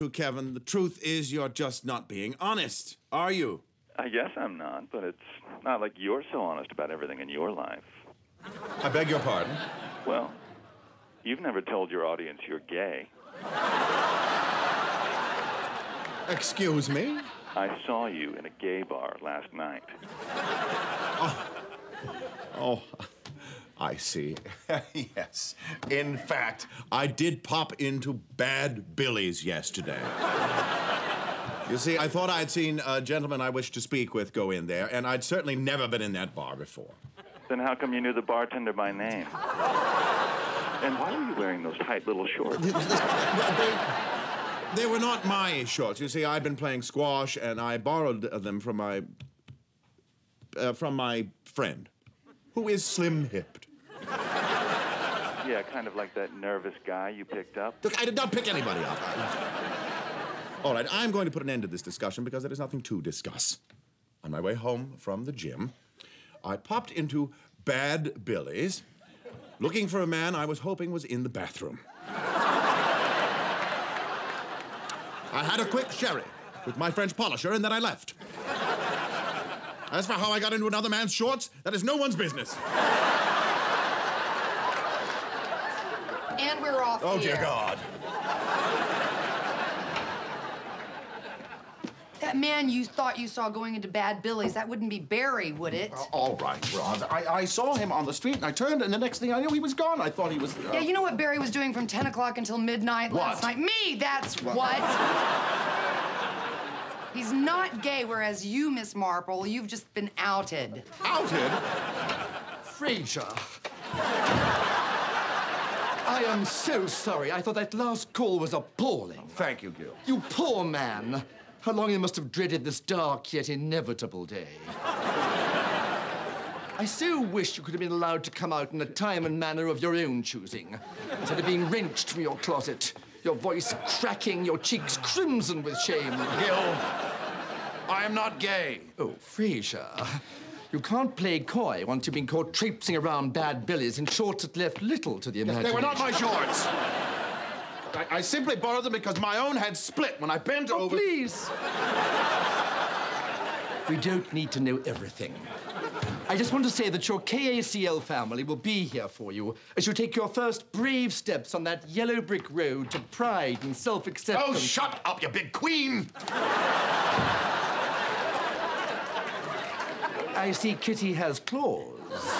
to Kevin, the truth is you're just not being honest, are you? I guess I'm not, but it's not like you're so honest about everything in your life. I beg your pardon? Well, you've never told your audience you're gay. Excuse me? I saw you in a gay bar last night. Oh, oh I see. yes. In fact, I did pop into Bad Billy's yesterday. you see, I thought I'd seen a gentleman I wished to speak with go in there, and I'd certainly never been in that bar before. Then how come you knew the bartender by name? And why were you wearing those tight little shorts? They were not my shorts. You see, I'd been playing squash, and I borrowed them from my uh, from my friend, who is slim-hipped. Yeah, kind of like that nervous guy you picked up. Look, I did not pick anybody up. All right, I'm going to put an end to this discussion because there is nothing to discuss. On my way home from the gym, I popped into Bad Billy's, looking for a man I was hoping was in the bathroom. I had a quick sherry with my French polisher, and then I left. As for how I got into another man's shorts, that is no one's business. And we're off Oh, dear air. God. That man you thought you saw going into Bad Billy's, that wouldn't be Barry, would it? All right, Roz. I, I saw him on the street, and I turned, and the next thing I knew, he was gone. I thought he was. uh, Yeah, you know what Barry was doing from 10 o'clock until midnight last What? night? Me, that's what. He's not gay, whereas you, Miss Marple, you've just been outed. outed. Frasier. I am so sorry. I thought that last call was appalling. Thank you, Gil. You poor man. How long you must have dreaded this dark yet inevitable day. I so wish you could have been allowed to come out in a time and manner of your own choosing, instead of being wrenched from your closet, your voice cracking, your cheeks crimson with shame. Gil, I am not gay. Oh, Frasier. You can't play coy once you've been caught traipsing around Bad Billy's in shorts that left little to the imagination. They were not my shorts. I, I simply borrowed them because my own had split when I bent Oh, over. please. we don't need to know everything. I just want to say that your KACL family will be here for you as you take your first brave steps on that yellow brick road to pride and self-acceptance. Oh, shut up, you big queen! I see Kitty has claws.